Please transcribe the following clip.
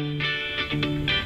Música